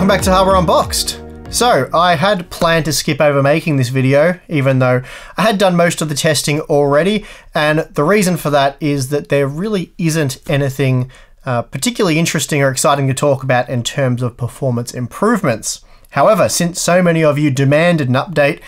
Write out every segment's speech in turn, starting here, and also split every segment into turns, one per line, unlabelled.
welcome back to Hardware Unboxed. So, I had planned to skip over making this video, even though I had done most of the testing already, and the reason for that is that there really isn't anything uh, particularly interesting or exciting to talk about in terms of performance improvements. However, since so many of you demanded an update,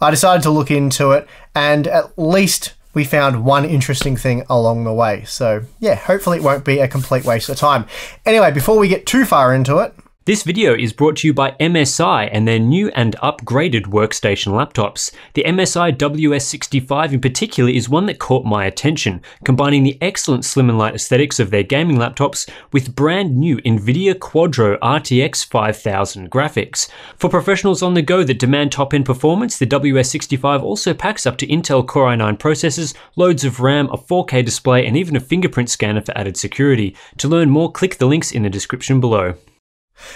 I decided to look into it, and at least we found one interesting thing along the way. So, yeah, hopefully it won't be a complete waste of time. Anyway, before we get too far into it,
this video is brought to you by MSI and their new and upgraded workstation laptops. The MSI WS65 in particular is one that caught my attention, combining the excellent slim and light aesthetics of their gaming laptops with brand new NVIDIA Quadro RTX 5000 graphics. For professionals on the go that demand top-end performance, the WS65 also packs up to Intel Core i9 processors, loads of RAM, a 4K display, and even a fingerprint scanner for added security. To learn more, click the links in the description below.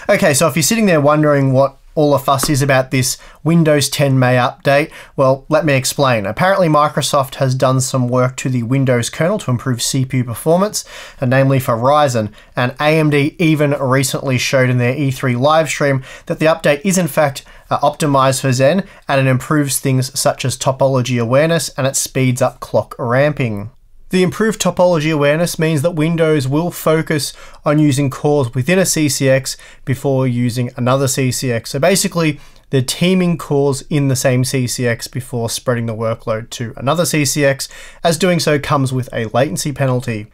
Okay, so if you're sitting there wondering what all the fuss is about this Windows 10 May update, well, let me explain. Apparently, Microsoft has done some work to the Windows kernel to improve CPU performance, and namely for Ryzen, and AMD even recently showed in their E3 livestream that the update is in fact uh, optimized for Zen, and it improves things such as topology awareness and it speeds up clock ramping. The improved topology awareness means that Windows will focus on using cores within a CCX before using another CCX. So basically, they're teaming cores in the same CCX before spreading the workload to another CCX, as doing so comes with a latency penalty.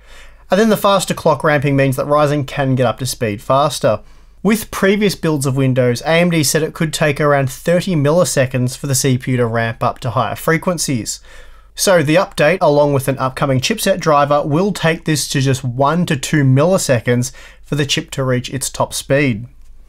And then the faster clock ramping means that Ryzen can get up to speed faster. With previous builds of Windows, AMD said it could take around 30 milliseconds for the CPU to ramp up to higher frequencies. So the update, along with an upcoming chipset driver, will take this to just 1 to 2 milliseconds for the chip to reach its top speed.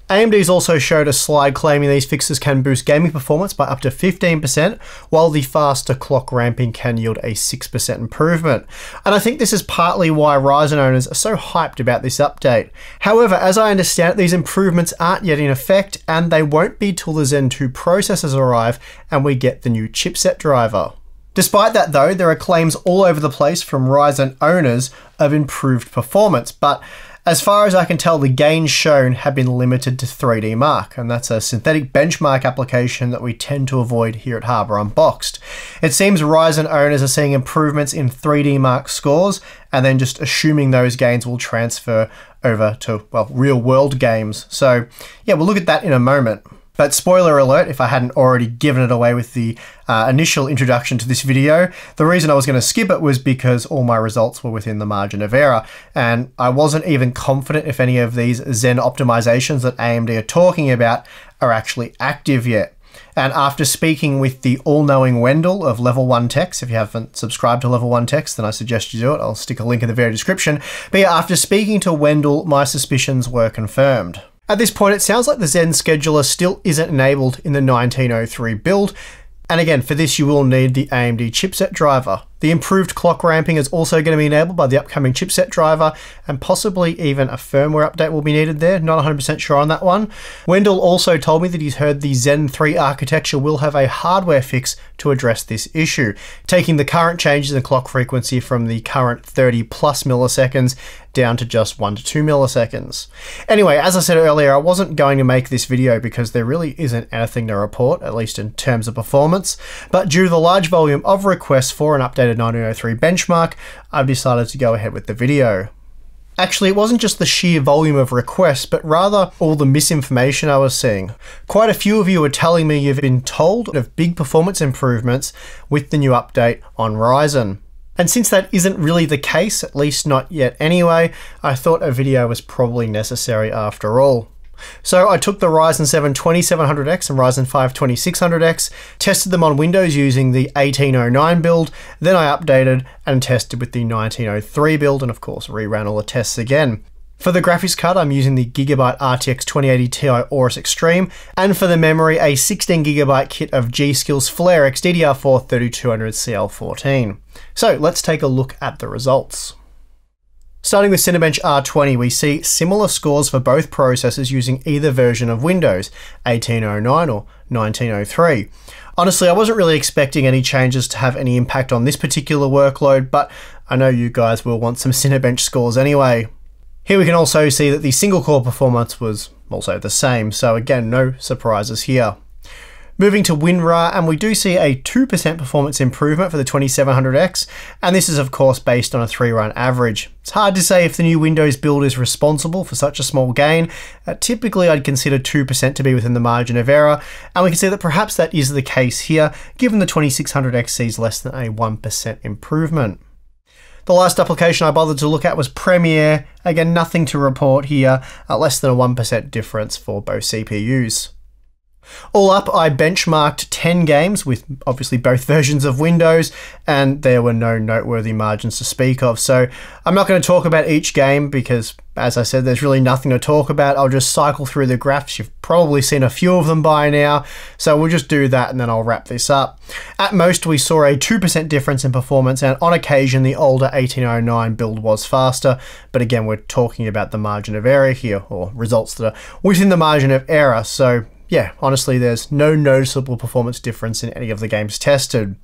AMD's also showed a slide claiming these fixes can boost gaming performance by up to 15%, while the faster clock ramping can yield a 6% improvement. And I think this is partly why Ryzen owners are so hyped about this update. However, as I understand it, these improvements aren't yet in effect, and they won't be till the Zen 2 processors arrive and we get the new chipset driver. Despite that, though, there are claims all over the place from Ryzen owners of improved performance, but as far as I can tell, the gains shown have been limited to 3D Mark, and that's a synthetic benchmark application that we tend to avoid here at Hardware Unboxed. It seems Ryzen owners are seeing improvements in 3D Mark scores, and then just assuming those gains will transfer over to, well, real world games. So, yeah, we'll look at that in a moment. But spoiler alert, if I hadn't already given it away with the uh, initial introduction to this video, the reason I was going to skip it was because all my results were within the margin of error, and I wasn't even confident if any of these Zen optimizations that AMD are talking about are actually active yet. And after speaking with the all knowing Wendell of Level 1 Techs, if you haven't subscribed to Level 1 Techs, then I suggest you do it. I'll stick a link in the very description. But yeah, after speaking to Wendell, my suspicions were confirmed. At this point, it sounds like the Zen scheduler still isn't enabled in the 1903 build, and again, for this you will need the AMD chipset driver. The improved clock ramping is also going to be enabled by the upcoming chipset driver, and possibly even a firmware update will be needed there. Not 100% sure on that one. Wendell also told me that he's heard the Zen 3 architecture will have a hardware fix to address this issue, taking the current changes in clock frequency from the current 30 plus milliseconds down to just 1 to 2 milliseconds. Anyway, as I said earlier, I wasn't going to make this video because there really isn't anything to report, at least in terms of performance, but due to the large volume of requests for an updated 1903 benchmark, I've decided to go ahead with the video. Actually, it wasn't just the sheer volume of requests, but rather all the misinformation I was seeing. Quite a few of you were telling me you've been told of big performance improvements with the new update on Ryzen. And since that isn't really the case, at least not yet anyway, I thought a video was probably necessary after all. So I took the Ryzen 7 2700X and Ryzen 5 2600X, tested them on Windows using the 1809 build, then I updated and tested with the 1903 build, and of course reran all the tests again. For the graphics card, I'm using the Gigabyte RTX 2080 Ti Aorus Extreme, and for the memory, a 16GB kit of G.Skill's FlareX DDR4 3200 CL14. So let's take a look at the results. Starting with Cinebench R20, we see similar scores for both processors using either version of Windows, 1809 or 1903. Honestly, I wasn't really expecting any changes to have any impact on this particular workload, but I know you guys will want some Cinebench scores anyway. Here we can also see that the single core performance was also the same. So again, no surprises here. Moving to WinRAR, and we do see a 2% performance improvement for the 2700X, and this is of course based on a 3 run average. It's hard to say if the new Windows build is responsible for such a small gain. Uh, typically, I'd consider 2% to be within the margin of error, and we can see that perhaps that is the case here, given the 2600X sees less than a 1% improvement. The last application I bothered to look at was Premiere. Again, nothing to report here, uh, less than a 1% difference for both CPUs. All up, I benchmarked 10 games with obviously both versions of Windows, and there were no noteworthy margins to speak of. So I'm not going to talk about each game because, as I said, there's really nothing to talk about. I'll just cycle through the graphs. You've probably seen a few of them by now, so we'll just do that and then I'll wrap this up. At most, we saw a 2% difference in performance, and on occasion, the older 1809 build was faster. But again, we're talking about the margin of error here, or results that are within the margin of error. So yeah, honestly, there's no noticeable performance difference in any of the games tested.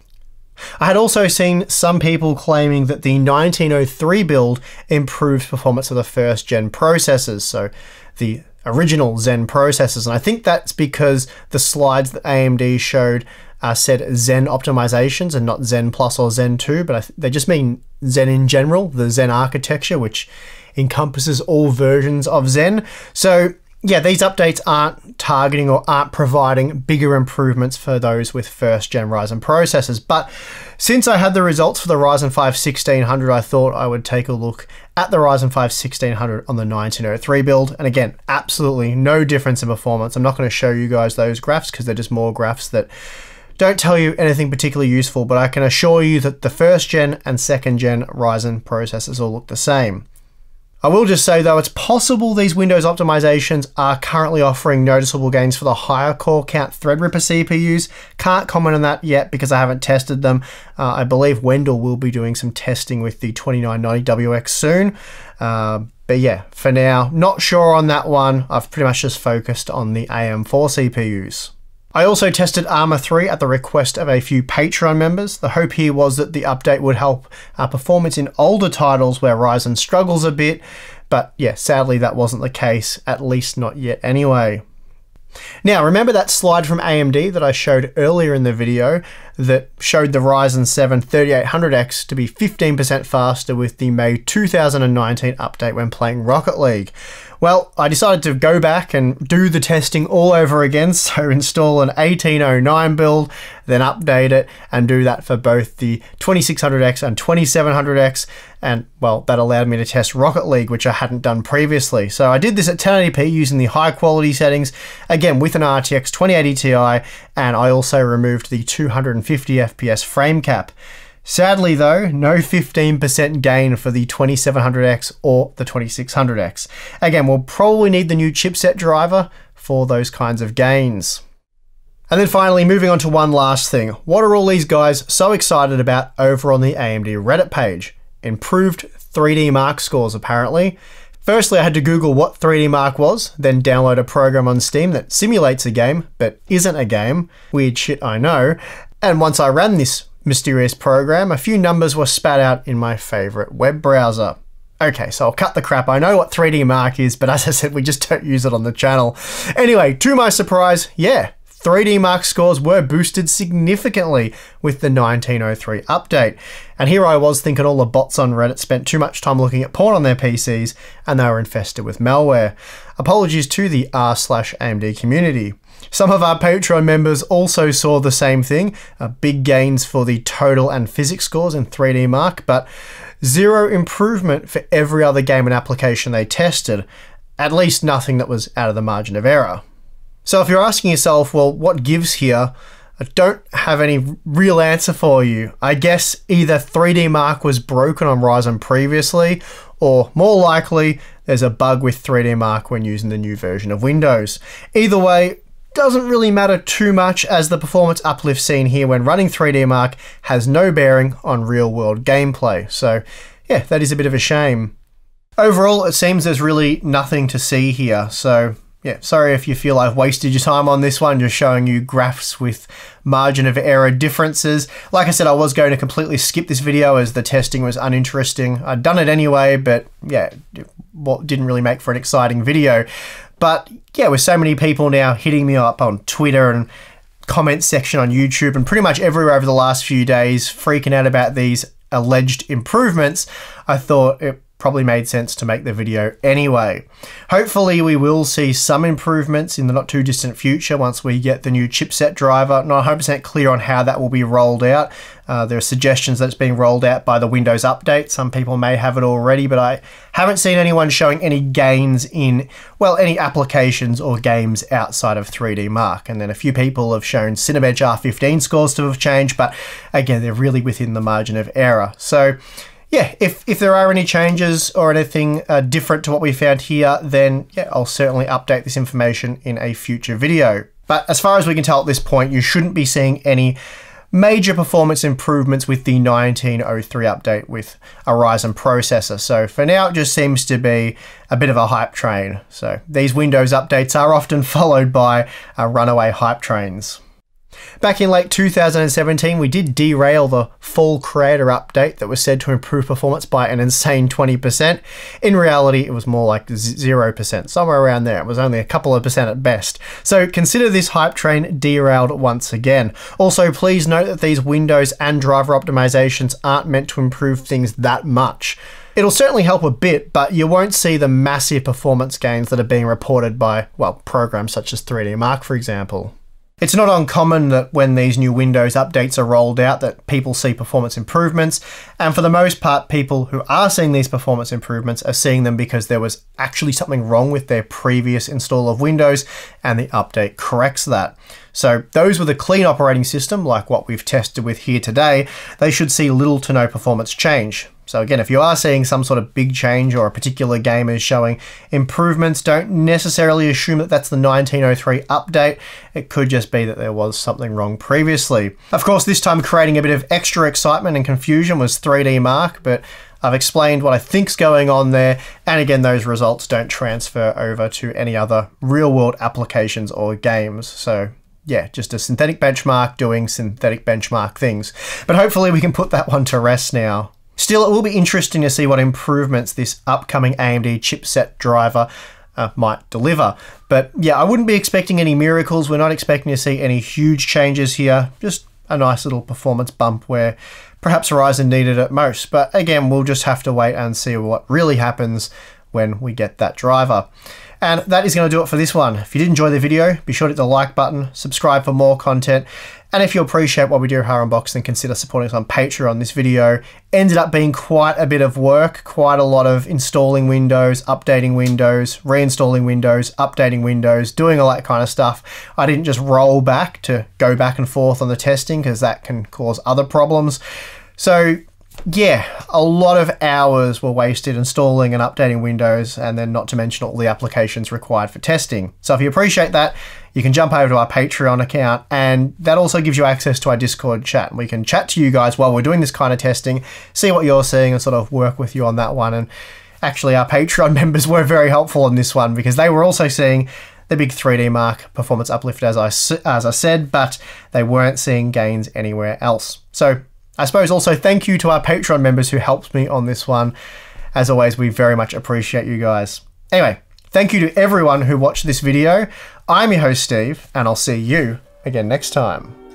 I had also seen some people claiming that the 1903 build improved performance of the first gen processors, so the original Zen processors, and I think that's because the slides that AMD showed uh, said Zen optimizations and not Zen Plus or Zen 2, but they just mean Zen in general, the Zen architecture, which encompasses all versions of Zen. So yeah, these updates aren't targeting or aren't providing bigger improvements for those with first gen Ryzen processors. But since I had the results for the Ryzen 5 1600, I thought I would take a look at the Ryzen 5 1600 on the 1903 build. And again, absolutely no difference in performance. I'm not going to show you guys those graphs because they're just more graphs that don't tell you anything particularly useful, but I can assure you that the first gen and second gen Ryzen processors all look the same. I will just say though, it's possible these Windows optimizations are currently offering noticeable gains for the higher core count Threadripper CPUs. Can't comment on that yet because I haven't tested them. Uh, I believe Wendell will be doing some testing with the 2990WX soon. Uh, but yeah, for now, not sure on that one. I've pretty much just focused on the AM4 CPUs. I also tested Arma 3 at the request of a few Patreon members. The hope here was that the update would help our performance in older titles where Ryzen struggles a bit, but yeah, sadly that wasn't the case, at least not yet anyway. Now, remember that slide from AMD that I showed earlier in the video that showed the Ryzen 7 3800X to be 15% faster with the May 2019 update when playing Rocket League? Well, I decided to go back and do the testing all over again, so install an 1809 build, then update it, and do that for both the 2600X and 2700X. And well, that allowed me to test Rocket League, which I hadn't done previously. So I did this at 1080p using the high quality settings, again with an RTX 2080 Ti, and I also removed the 250 FPS frame cap. Sadly, though, no 15% gain for the 2700X or the 2600X. Again, we'll probably need the new chipset driver for those kinds of gains. And then finally, moving on to one last thing. What are all these guys so excited about over on the AMD Reddit page? Improved 3D Mark scores, apparently. Firstly, I had to Google what 3D Mark was, then download a program on Steam that simulates a game, but isn't a game. Weird shit, I know. And once I ran this mysterious program, a few numbers were spat out in my favorite web browser. Okay, so I'll cut the crap. I know what 3D Mark is, but as I said, we just don't use it on the channel. Anyway, to my surprise, yeah, 3D Mark scores were boosted significantly with the 1903 update. And here I was thinking all the bots on Reddit spent too much time looking at porn on their PCs and they were infested with malware. Apologies to the r slash AMD community. Some of our Patreon members also saw the same thing, uh, big gains for the total and physics scores in 3D Mark, but zero improvement for every other game and application they tested, at least nothing that was out of the margin of error. So if you're asking yourself, well, what gives here? I don't have any real answer for you. I guess either 3D Mark was broken on Ryzen previously, or more likely, there's a bug with 3D Mark when using the new version of Windows. Either way, doesn't really matter too much as the performance uplift seen here when running 3D Mark has no bearing on real world gameplay. So yeah, that is a bit of a shame. Overall, it seems there's really nothing to see here. So yeah, sorry if you feel I've wasted your time on this one, just showing you graphs with margin of error differences. Like I said, I was going to completely skip this video as the testing was uninteresting. I'd done it anyway, but yeah, what didn't really make for an exciting video. But yeah, with so many people now hitting me up on Twitter and comment section on YouTube and pretty much everywhere over the last few days freaking out about these alleged improvements, I thought it probably made sense to make the video anyway. Hopefully we will see some improvements in the not too distant future once we get the new chipset driver. Not 100% clear on how that will be rolled out. Uh, there are suggestions that it's being rolled out by the Windows update. Some people may have it already, but I haven't seen anyone showing any gains in, well, any applications or games outside of 3D Mark. And then a few people have shown Cinebench R15 scores to have changed, but again, they're really within the margin of error. So yeah, if, if there are any changes or anything uh, different to what we found here, then yeah, I'll certainly update this information in a future video. But as far as we can tell at this point, you shouldn't be seeing any major performance improvements with the 1903 update with a Ryzen processor. So for now, it just seems to be a bit of a hype train. So these Windows updates are often followed by uh, runaway hype trains. Back in late 2017, we did derail the Fall Creators update that was said to improve performance by an insane 20%. In reality, it was more like 0%, somewhere around there. It was only a couple of percent at best. So consider this hype train derailed once again. Also, please note that these Windows and driver optimizations aren't meant to improve things that much. It'll certainly help a bit, but you won't see the massive performance gains that are being reported by, well, programs such as 3D Mark, for example. It's not uncommon that when these new Windows updates are rolled out that people see performance improvements, and for the most part people who are seeing these performance improvements are seeing them because there was actually something wrong with their previous install of Windows and the update corrects that. So those with a clean operating system like what we've tested with here today, they should see little to no performance change. So again, if you are seeing some sort of big change or a particular game is showing improvements, don't necessarily assume that that's the 1903 update. It could just be that there was something wrong previously. Of course, this time creating a bit of extra excitement and confusion was 3D Mark, but I've explained what I think's going on there, and again, those results don't transfer over to any other real-world applications or games. So yeah, just a synthetic benchmark doing synthetic benchmark things. But hopefully we can put that one to rest now. Still, it will be interesting to see what improvements this upcoming AMD chipset driver uh, might deliver. But yeah, I wouldn't be expecting any miracles. We're not expecting to see any huge changes here. Just a nice little performance bump where perhaps Ryzen needed it most. But again, we'll just have to wait and see what really happens when we get that driver. And that is going to do it for this one. If you did enjoy the video, be sure to hit the like button, subscribe for more content, and if you appreciate what we do here on Box, then consider supporting us on Patreon. This video ended up being quite a bit of work, quite a lot of installing Windows, updating Windows, reinstalling Windows, updating Windows, doing all that kind of stuff. I didn't just roll back to go back and forth on the testing because that can cause other problems. So yeah, a lot of hours were wasted installing and updating Windows, and then not to mention all the applications required for testing. So if you appreciate that, you can jump over to our Patreon account, and that also gives you access to our Discord chat. We can chat to you guys while we're doing this kind of testing, see what you're seeing, and sort of work with you on that one. And actually, our Patreon members were very helpful on this one because they were also seeing the big 3D Mark performance uplift, as I, as I said, but they weren't seeing gains anywhere else. So I suppose also thank you to our Patreon members who helped me on this one. As always, we very much appreciate you guys. Anyway, thank you to everyone who watched this video. I'm your host, Steve, and I'll see you again next time.